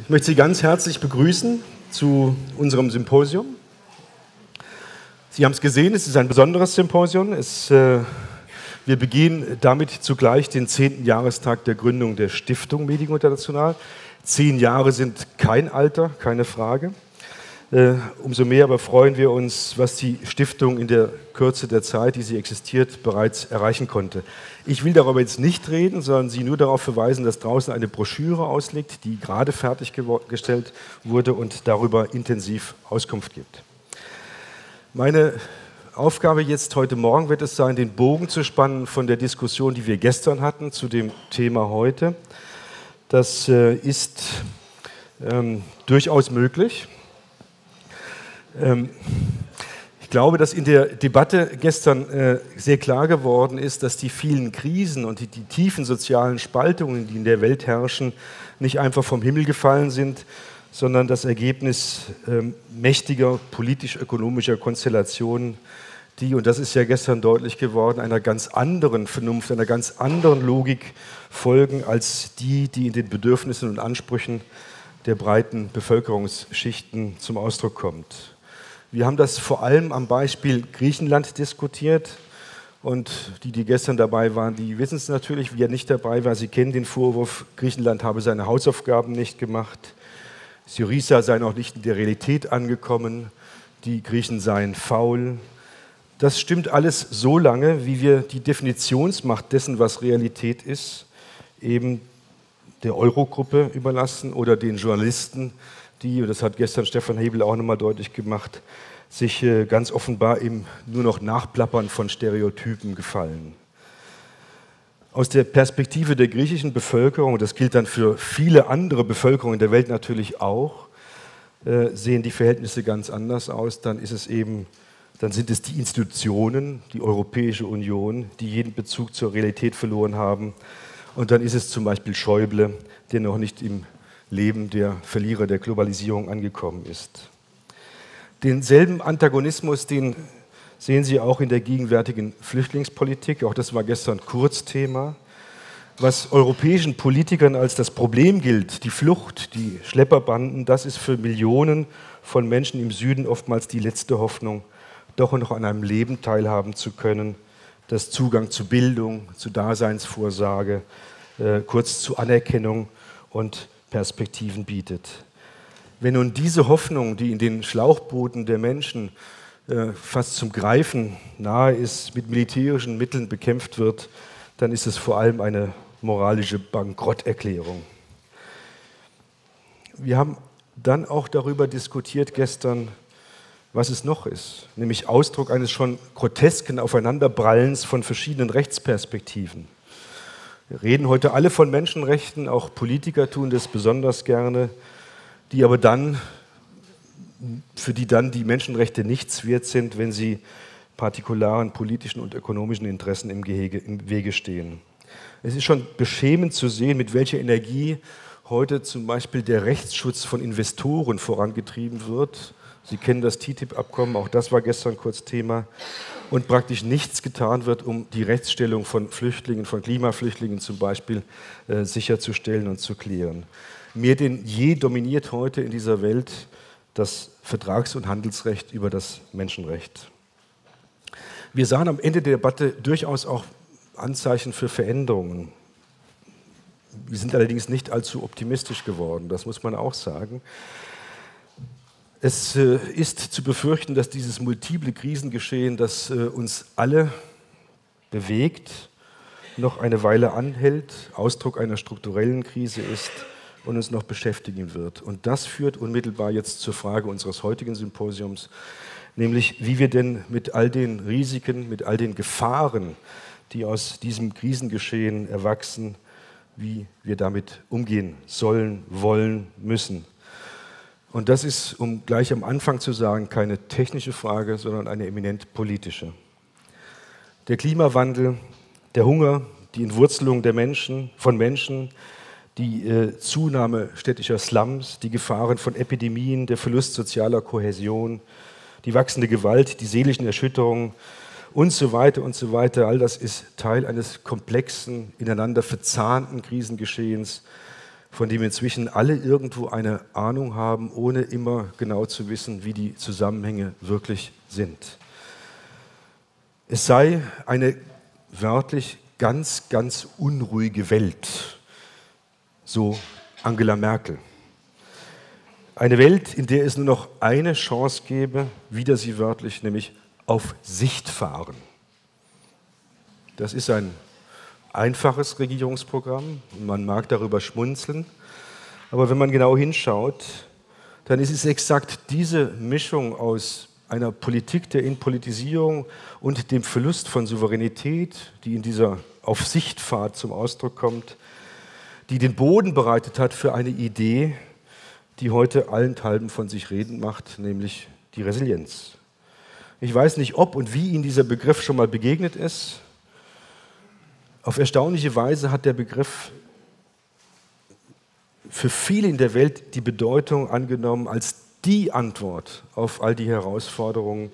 Ich möchte Sie ganz herzlich begrüßen zu unserem Symposium. Sie haben es gesehen, es ist ein besonderes Symposium. Es, äh, wir begehen damit zugleich den zehnten Jahrestag der Gründung der Stiftung Medico International. Zehn Jahre sind kein Alter, keine Frage. Äh, umso mehr aber freuen wir uns, was die Stiftung in der Kürze der Zeit, die sie existiert, bereits erreichen konnte. Ich will darüber jetzt nicht reden, sondern Sie nur darauf verweisen, dass draußen eine Broschüre ausliegt, die gerade fertiggestellt wurde und darüber intensiv Auskunft gibt. Meine Aufgabe jetzt heute Morgen wird es sein, den Bogen zu spannen von der Diskussion, die wir gestern hatten, zu dem Thema heute. Das äh, ist ähm, durchaus möglich. Ähm, ich glaube, dass in der Debatte gestern äh, sehr klar geworden ist, dass die vielen Krisen und die, die, tiefen sozialen Spaltungen, die in der Welt herrschen, nicht einfach vom Himmel gefallen sind, sondern das Ergebnis ähm, mächtiger politisch-ökonomischer Konstellationen, die, und das ist ja gestern deutlich geworden, einer ganz anderen Vernunft, einer ganz anderen Logik folgen als die, die in den Bedürfnissen und Ansprüchen der breiten Bevölkerungsschichten zum Ausdruck kommt. Wir haben das vor allem am Beispiel Griechenland diskutiert. Und die, die gestern dabei waren, die wissen es natürlich. Wer nicht dabei war, sie kennen den Vorwurf, Griechenland habe seine Hausaufgaben nicht gemacht. Syriza sei noch nicht in der Realität angekommen. Die Griechen seien faul. Das stimmt alles so lange, wie wir die Definitionsmacht dessen, was Realität ist, eben der Eurogruppe überlassen oder den Journalisten, die, und das hat gestern Stefan Hebel auch nochmal deutlich gemacht, sich äh, ganz offenbar im nur noch Nachplappern von Stereotypen gefallen. Aus der Perspektive der griechischen Bevölkerung, und das gilt dann für viele andere Bevölkerungen der Welt natürlich auch, äh, sehen die Verhältnisse ganz anders aus. Dann ist es eben, dann sind es die Institutionen, die Europäische Union, die jeden Bezug zur Realität verloren haben. Und dann ist es zum Beispiel Schäuble, der noch nicht im Leben der Verlierer der Globalisierung angekommen ist. Denselben Antagonismus, den sehen Sie auch in der gegenwärtigen Flüchtlingspolitik. Auch das war gestern Kurzthema. Was europäischen Politikern als das Problem gilt, die Flucht, die Schlepperbanden, das ist für Millionen von Menschen im Süden oftmals die letzte Hoffnung, doch noch an einem Leben teilhaben zu können, das Zugang zu Bildung, zu Daseinsvorsorge, äh, kurz zu Anerkennung und Perspektiven bietet. Wenn nun diese Hoffnung, die in den Schlauchbooten der Menschen äh, fast zum Greifen nahe ist, mit militärischen Mitteln bekämpft wird, dann ist es vor allem eine moralische Bankrotterklärung. Wir haben dann auch darüber diskutiert gestern, was es noch ist, nämlich Ausdruck eines schon grotesken Aufeinanderprallens von verschiedenen Rechtsperspektiven. Wir reden heute alle von Menschenrechten, auch Politiker tun das besonders gerne, die aber dann, für die dann die Menschenrechte nichts wert sind, wenn sie partikularen politischen und ökonomischen Interessen im, Gehege, im Wege stehen. Es ist schon beschämend zu sehen, mit welcher Energie heute zum Beispiel der Rechtsschutz von Investoren vorangetrieben wird. Sie kennen das TTIP-Abkommen, auch das war gestern kurz Thema und praktisch nichts getan wird, um die Rechtsstellung von Flüchtlingen, von Klimaflüchtlingen zum Beispiel, äh, sicherzustellen und zu klären. Mehr denn je dominiert heute in dieser Welt das Vertrags- und Handelsrecht über das Menschenrecht. Wir sahen am Ende der Debatte durchaus auch Anzeichen für Veränderungen. Wir sind allerdings nicht allzu optimistisch geworden, das muss man auch sagen. Es äh, ist zu befürchten, dass dieses multiple Krisengeschehen, das äh, uns alle bewegt, noch eine Weile anhält, Ausdruck einer strukturellen Krise ist und uns noch beschäftigen wird. Und das führt unmittelbar jetzt zur Frage unseres heutigen Symposiums, nämlich wie wir denn mit all den Risiken, mit all den Gefahren, die aus diesem Krisengeschehen erwachsen, wie wir damit umgehen sollen, wollen, müssen. Und das ist, um gleich am Anfang zu sagen, keine technische Frage, sondern eine eminent politische. Der Klimawandel, der Hunger, die Entwurzelung der Menschen, von Menschen, die äh, Zunahme städtischer Slums, die Gefahren von Epidemien, der Verlust sozialer Kohäsion, die wachsende Gewalt, die seelischen Erschütterungen und so weiter und so weiter. All das ist Teil eines komplexen, ineinander verzahnten Krisengeschehens, von dem inzwischen alle irgendwo eine Ahnung haben, ohne immer genau zu wissen, wie die Zusammenhänge wirklich sind. Es sei eine wörtlich ganz, ganz unruhige Welt, so Angela Merkel. Eine Welt, in der es nur noch eine Chance gäbe, wieder sie wörtlich, nämlich auf Sicht fahren. Das ist ein einfaches Regierungsprogramm. Man mag darüber schmunzeln. Aber wenn man genau hinschaut, dann ist es exakt diese Mischung aus einer Politik der Inpolitisierung und dem Verlust von Souveränität, die in dieser Aufsichtfahrt zum Ausdruck kommt, die den Boden bereitet hat für eine Idee, die heute allenthalben von sich reden macht, nämlich die Resilienz. Ich weiß nicht, ob und wie Ihnen dieser Begriff schon mal begegnet ist. Auf erstaunliche Weise hat der Begriff für viele in der Welt die Bedeutung angenommen als die Antwort auf all die Herausforderungen,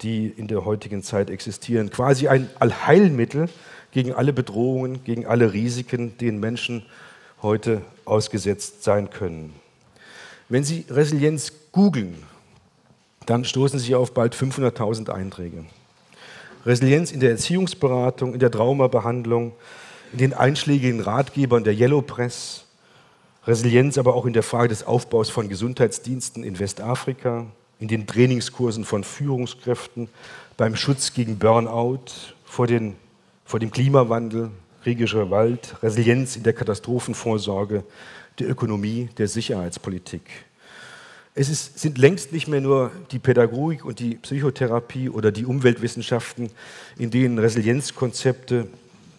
die in der heutigen Zeit existieren. Quasi ein Allheilmittel gegen alle Bedrohungen, gegen alle Risiken, denen Menschen heute ausgesetzt sein können. Wenn Sie Resilienz googeln, dann stoßen Sie auf bald 500.000 Einträge. Resilienz in der Erziehungsberatung, in der Traumabehandlung, in den einschlägigen Ratgebern der Yellow Press, Resilienz aber auch in der Frage des Aufbaus von Gesundheitsdiensten in Westafrika, in den Trainingskursen von Führungskräften, beim Schutz gegen Burnout, vor, den, vor dem Klimawandel, regischer Wald, Resilienz in der Katastrophenvorsorge, der Ökonomie, der Sicherheitspolitik. Es ist, sind längst nicht mehr nur die Pädagogik und die Psychotherapie oder die Umweltwissenschaften, in denen Resilienzkonzepte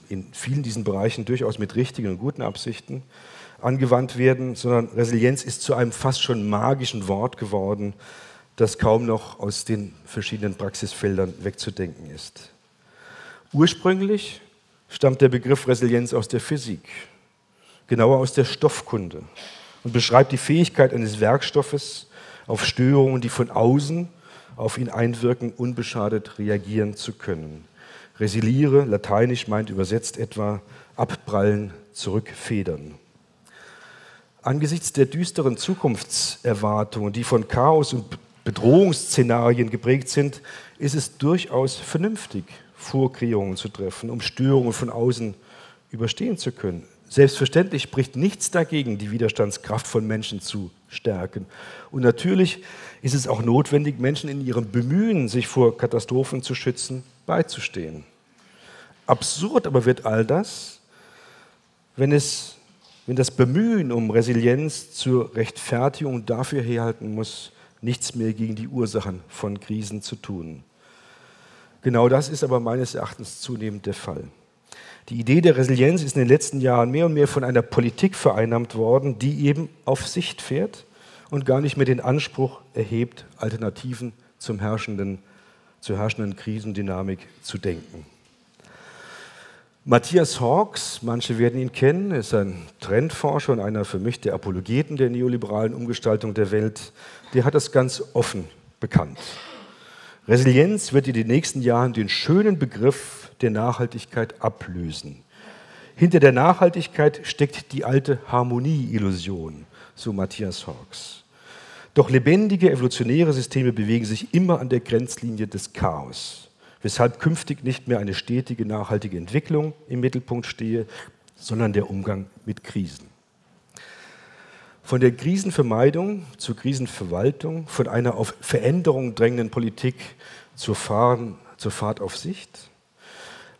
in vielen diesen Bereichen durchaus mit richtigen und guten Absichten angewandt werden, sondern Resilienz ist zu einem fast schon magischen Wort geworden, das kaum noch aus den verschiedenen Praxisfeldern wegzudenken ist. Ursprünglich stammt der Begriff Resilienz aus der Physik, genauer aus der Stoffkunde und beschreibt die Fähigkeit eines Werkstoffes, auf Störungen, die von außen auf ihn einwirken, unbeschadet reagieren zu können. Resiliere, lateinisch meint übersetzt etwa abprallen, zurückfedern. Angesichts der düsteren Zukunftserwartungen, die von Chaos und Bedrohungsszenarien geprägt sind, ist es durchaus vernünftig, Vorkehrungen zu treffen, um Störungen von außen überstehen zu können. Selbstverständlich spricht nichts dagegen, die Widerstandskraft von Menschen zu stärken. Und natürlich ist es auch notwendig, Menschen in ihrem Bemühen, sich vor Katastrophen zu schützen, beizustehen. Absurd aber wird all das, wenn, es, wenn das Bemühen um Resilienz zur Rechtfertigung dafür herhalten muss, nichts mehr gegen die Ursachen von Krisen zu tun. Genau das ist aber meines Erachtens zunehmend der Fall. Die Idee der Resilienz ist in den letzten Jahren mehr und mehr von einer Politik vereinnahmt worden, die eben auf Sicht fährt und gar nicht mehr den Anspruch erhebt, Alternativen zum herrschenden, zur herrschenden Krisendynamik zu denken. Matthias Hawks, manche werden ihn kennen, ist ein Trendforscher und einer für mich der Apologeten der neoliberalen Umgestaltung der Welt. Der hat das ganz offen bekannt. Resilienz wird in den nächsten Jahren den schönen Begriff der Nachhaltigkeit ablösen. Hinter der Nachhaltigkeit steckt die alte Harmonie-Illusion, so Matthias Hawks. Doch lebendige evolutionäre Systeme bewegen sich immer an der Grenzlinie des Chaos, weshalb künftig nicht mehr eine stetige nachhaltige Entwicklung im Mittelpunkt stehe, sondern der Umgang mit Krisen. Von der Krisenvermeidung zur Krisenverwaltung, von einer auf Veränderung drängenden Politik zur, Fahren, zur Fahrt auf Sicht,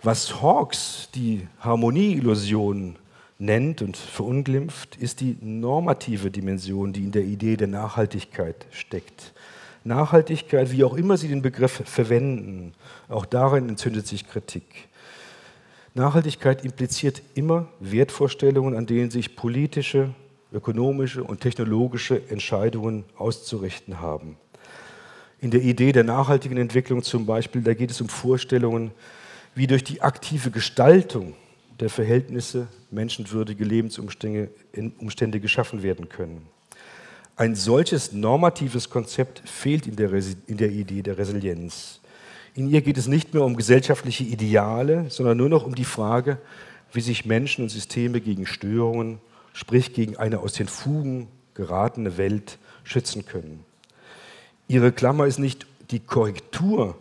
was Hawks die Harmonieillusion nennt und verunglimpft, ist die normative Dimension, die in der Idee der Nachhaltigkeit steckt. Nachhaltigkeit, wie auch immer Sie den Begriff verwenden, auch darin entzündet sich Kritik. Nachhaltigkeit impliziert immer Wertvorstellungen, an denen sich politische, ökonomische und technologische Entscheidungen auszurichten haben. In der Idee der nachhaltigen Entwicklung zum Beispiel, da geht es um Vorstellungen, wie durch die aktive Gestaltung der Verhältnisse menschenwürdige Lebensumstände Umstände geschaffen werden können. Ein solches normatives Konzept fehlt in der, in der Idee der Resilienz. In ihr geht es nicht mehr um gesellschaftliche Ideale, sondern nur noch um die Frage, wie sich Menschen und Systeme gegen Störungen sprich gegen eine aus den Fugen geratene Welt schützen können. Ihre Klammer ist nicht die Korrektur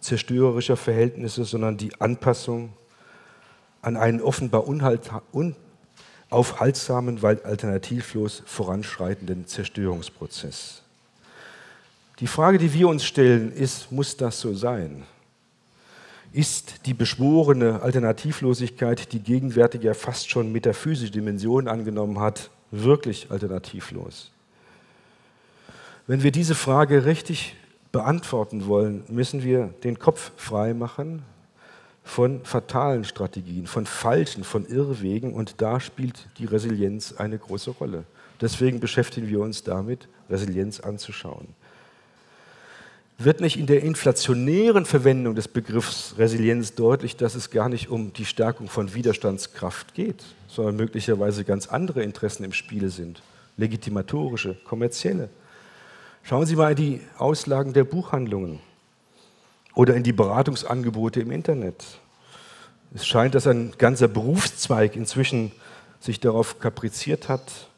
zerstörerischer Verhältnisse, sondern die Anpassung an einen offenbar unaufhaltsamen, weil alternativlos voranschreitenden Zerstörungsprozess. Die Frage, die wir uns stellen, ist, muss das so sein? Ist die beschworene Alternativlosigkeit, die gegenwärtig ja fast schon metaphysische Dimensionen angenommen hat, wirklich alternativlos? Wenn wir diese Frage richtig beantworten wollen, müssen wir den Kopf frei machen von fatalen Strategien, von falschen, von Irrwegen und da spielt die Resilienz eine große Rolle. Deswegen beschäftigen wir uns damit, Resilienz anzuschauen. Wird nicht in der inflationären Verwendung des Begriffs Resilienz deutlich, dass es gar nicht um die Stärkung von Widerstandskraft geht, sondern möglicherweise ganz andere Interessen im Spiele sind, legitimatorische, kommerzielle? Schauen Sie mal in die Auslagen der Buchhandlungen oder in die Beratungsangebote im Internet. Es scheint, dass ein ganzer Berufszweig inzwischen sich darauf kapriziert hat,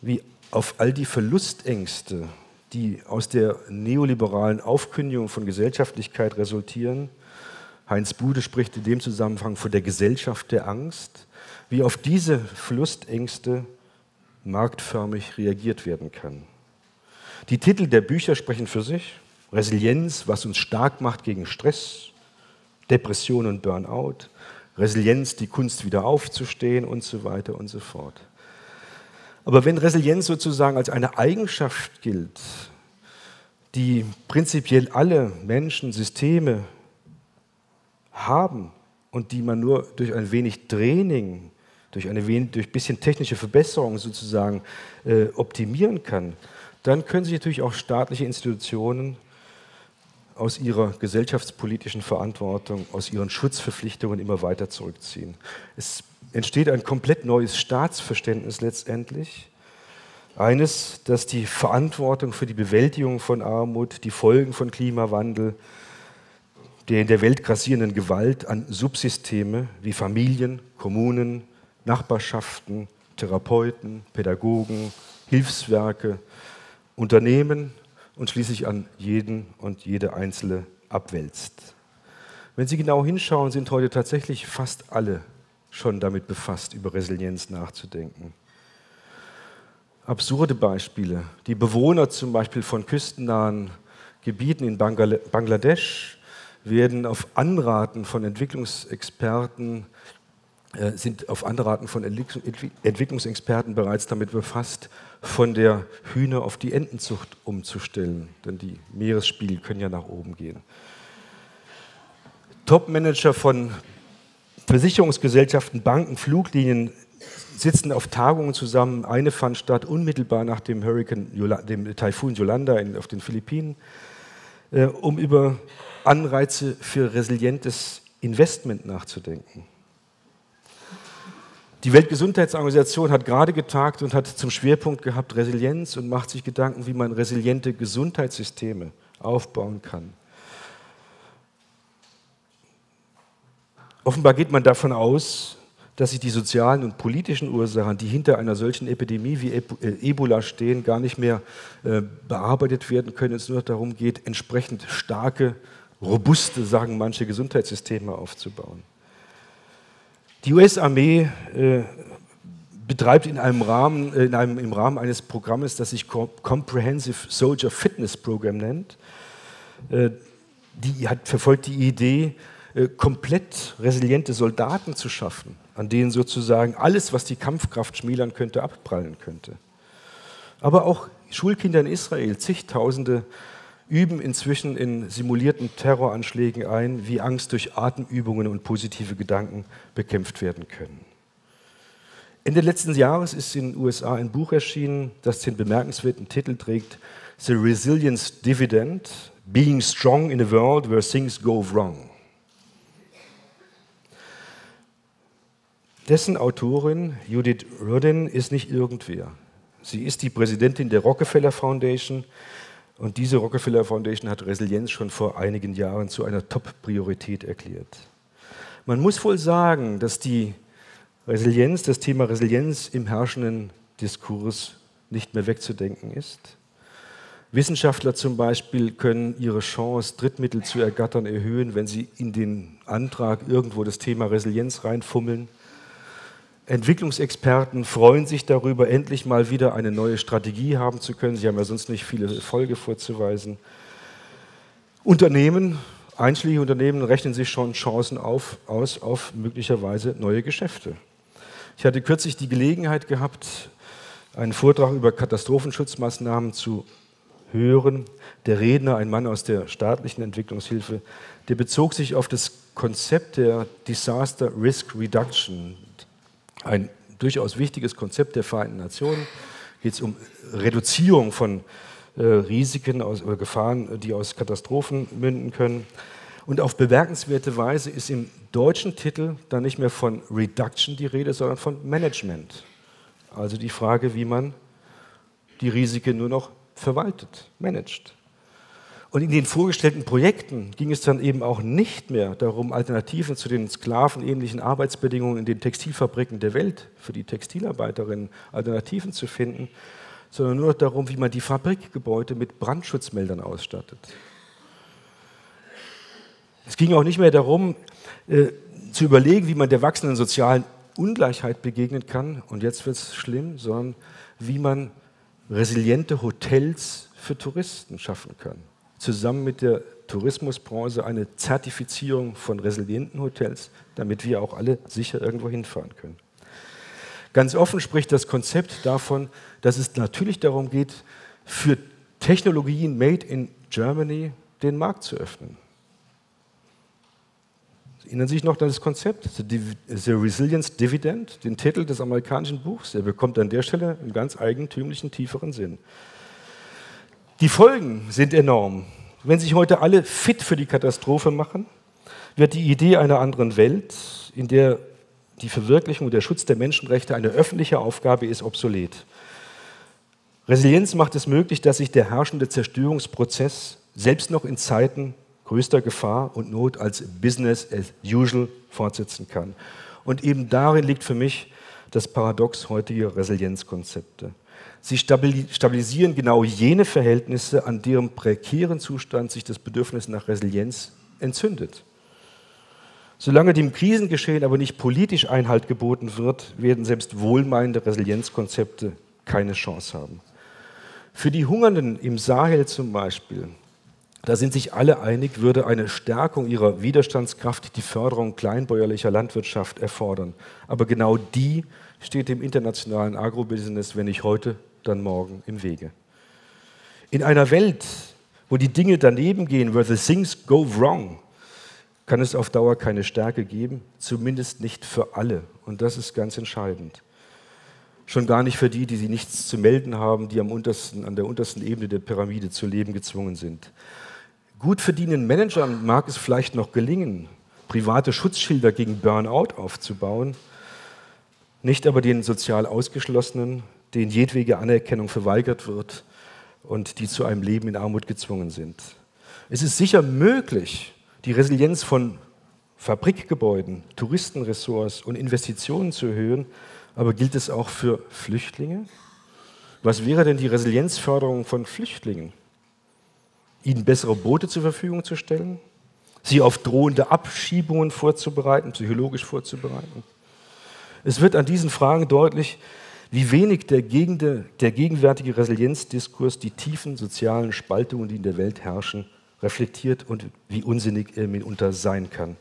wie auf all die Verlustängste, die aus der neoliberalen Aufkündigung von Gesellschaftlichkeit resultieren. Heinz Bude spricht in dem Zusammenhang von der Gesellschaft der Angst, wie auf diese Verlustängste marktförmig reagiert werden kann. Die Titel der Bücher sprechen für sich. Resilienz, was uns stark macht gegen Stress, Depression und Burnout. Resilienz, die Kunst wieder aufzustehen und so weiter und so fort. Aber wenn Resilienz sozusagen als eine Eigenschaft gilt, die prinzipiell alle Menschen, Systeme haben und die man nur durch ein wenig Training, durch ein bisschen technische Verbesserung sozusagen äh, optimieren kann, dann können sich natürlich auch staatliche Institutionen aus ihrer gesellschaftspolitischen Verantwortung, aus ihren Schutzverpflichtungen immer weiter zurückziehen. Es entsteht ein komplett neues Staatsverständnis letztendlich. Eines, das die Verantwortung für die Bewältigung von Armut, die Folgen von Klimawandel, der in der Welt grassierenden Gewalt an Subsysteme wie Familien, Kommunen, Nachbarschaften, Therapeuten, Pädagogen, Hilfswerke, Unternehmen und schließlich an jeden und jede Einzelne abwälzt. Wenn Sie genau hinschauen, sind heute tatsächlich fast alle schon damit befasst, über Resilienz nachzudenken. Absurde Beispiele. Die Bewohner zum Beispiel von küstennahen Gebieten in Bangladesch werden auf Anraten von Entwicklungsexperten sind auf Anraten von Entwicklungsexperten bereits damit befasst, von der Hühner auf die Entenzucht umzustellen, denn die Meeresspiegel können ja nach oben gehen. Topmanager von Versicherungsgesellschaften, Banken, Fluglinien sitzen auf Tagungen zusammen. Eine fand statt unmittelbar nach dem Hurricane, dem Taifun Yolanda auf den Philippinen, äh, um über Anreize für resilientes Investment nachzudenken. Die Weltgesundheitsorganisation hat gerade getagt und hat zum Schwerpunkt gehabt Resilienz und macht sich Gedanken, wie man resiliente Gesundheitssysteme aufbauen kann. Offenbar geht man davon aus, dass sich die sozialen und politischen Ursachen, die hinter einer solchen Epidemie wie äh, Ebola stehen, gar nicht mehr äh, bearbeitet werden können. Es nur darum geht, entsprechend starke, robuste, sagen manche, Gesundheitssysteme aufzubauen. Die US-Armee äh, betreibt in einem Rahmen, äh, in einem, im Rahmen eines Programmes, das sich Comprehensive Soldier Fitness Program nennt, äh, die hat, verfolgt die Idee, komplett resiliente Soldaten zu schaffen, an denen sozusagen alles, was die Kampfkraft schmälern könnte, abprallen könnte. Aber auch Schulkinder in Israel, zigtausende üben inzwischen in simulierten Terroranschlägen ein, wie Angst durch Atemübungen und positive Gedanken bekämpft werden können. Ende letzten Jahres ist in den USA ein Buch erschienen, das den bemerkenswerten Titel trägt The Resilience Dividend, Being Strong in a World Where Things Go Wrong. Dessen Autorin Judith Rodin ist nicht irgendwer. Sie ist die Präsidentin der Rockefeller Foundation, und diese Rockefeller Foundation hat Resilienz schon vor einigen Jahren zu einer Top-Priorität erklärt. Man muss wohl sagen, dass die Resilienz, das Thema Resilienz im herrschenden Diskurs nicht mehr wegzudenken ist. Wissenschaftler zum Beispiel können ihre Chance, Drittmittel zu ergattern, erhöhen, wenn sie in den Antrag irgendwo das Thema Resilienz reinfummeln. Entwicklungsexperten freuen sich darüber, endlich mal wieder eine neue Strategie haben zu können. Sie haben ja sonst nicht viele Erfolge vorzuweisen. Unternehmen, einschlägige Unternehmen rechnen sich schon Chancen auf, aus auf möglicherweise neue Geschäfte. Ich hatte kürzlich die Gelegenheit gehabt, einen Vortrag über Katastrophenschutzmaßnahmen zu hören. Der Redner, ein Mann aus der staatlichen Entwicklungshilfe, der bezog sich auf das Konzept der Disaster Risk Reduction, ein durchaus wichtiges Konzept der Vereinten Nationen. Geht es um Reduzierung von äh, Risiken aus, oder Gefahren, die aus Katastrophen münden können. Und auf bemerkenswerte Weise ist im deutschen Titel dann nicht mehr von Reduction die Rede, sondern von Management. Also die Frage, wie man die Risiken nur noch verwaltet, managt. Und in den vorgestellten Projekten ging es dann eben auch nicht mehr darum, Alternativen zu den sklavenähnlichen Arbeitsbedingungen in den Textilfabriken der Welt für die Textilarbeiterinnen Alternativen zu finden, sondern nur darum, wie man die Fabrikgebäude mit Brandschutzmeldern ausstattet. Es ging auch nicht mehr darum, äh, zu überlegen, wie man der wachsenden sozialen Ungleichheit begegnen kann, und jetzt wird es schlimm, sondern wie man resiliente Hotels für Touristen schaffen kann zusammen mit der Tourismusbranche eine Zertifizierung von resilienten Hotels, damit wir auch alle sicher irgendwo hinfahren können. Ganz offen spricht das Konzept davon, dass es natürlich darum geht, für Technologien made in Germany den Markt zu öffnen. Erinnern Sie sich noch an das Konzept, The Resilience Dividend, den Titel des amerikanischen Buchs? Er bekommt an der Stelle einen ganz eigentümlichen, tieferen Sinn. Die Folgen sind enorm. Wenn sich heute alle fit für die Katastrophe machen, wird die Idee einer anderen Welt, in der die Verwirklichung und der Schutz der Menschenrechte eine öffentliche Aufgabe ist, obsolet. Resilienz macht es möglich, dass sich der herrschende Zerstörungsprozess selbst noch in Zeiten größter Gefahr und Not als Business as usual fortsetzen kann. Und eben darin liegt für mich das Paradox heutiger Resilienzkonzepte. Sie stabilisieren genau jene Verhältnisse, an deren prekären Zustand sich das Bedürfnis nach Resilienz entzündet. Solange dem Krisengeschehen aber nicht politisch Einhalt geboten wird, werden selbst wohlmeinende Resilienzkonzepte keine Chance haben. Für die Hungernden im Sahel zum Beispiel, da sind sich alle einig, würde eine Stärkung ihrer Widerstandskraft die Förderung kleinbäuerlicher Landwirtschaft erfordern. Aber genau die steht dem internationalen Agrobusiness, wenn nicht heute, dann morgen im Wege. In einer Welt, wo die Dinge daneben gehen, where the things go wrong, kann es auf Dauer keine Stärke geben, zumindest nicht für alle. Und das ist ganz entscheidend. Schon gar nicht für die, die sie nichts zu melden haben, die am untersten, an der untersten Ebene der Pyramide zu leben gezwungen sind. Gut verdienenden Managern mag es vielleicht noch gelingen, private Schutzschilder gegen Burnout aufzubauen, nicht aber den sozial Ausgeschlossenen, denen jedwege Anerkennung verweigert wird und die zu einem Leben in Armut gezwungen sind. Es ist sicher möglich, die Resilienz von Fabrikgebäuden, Touristenressorts und Investitionen zu erhöhen, aber gilt es auch für Flüchtlinge? Was wäre denn die Resilienzförderung von Flüchtlingen? Ihnen bessere Boote zur Verfügung zu stellen? Sie auf drohende Abschiebungen vorzubereiten, psychologisch vorzubereiten? Es wird an diesen Fragen deutlich, wie wenig der, der gegenwärtige Resilienzdiskurs die tiefen sozialen Spaltungen, die in der Welt herrschen, reflektiert und wie unsinnig er mitunter sein kann.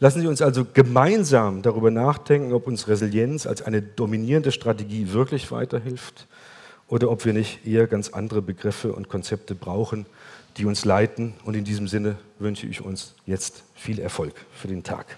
Lassen Sie uns also gemeinsam darüber nachdenken, ob uns Resilienz als eine dominierende Strategie wirklich weiterhilft oder ob wir nicht eher ganz andere Begriffe und Konzepte brauchen, die uns leiten. Und in diesem Sinne wünsche ich uns jetzt viel Erfolg für den Tag.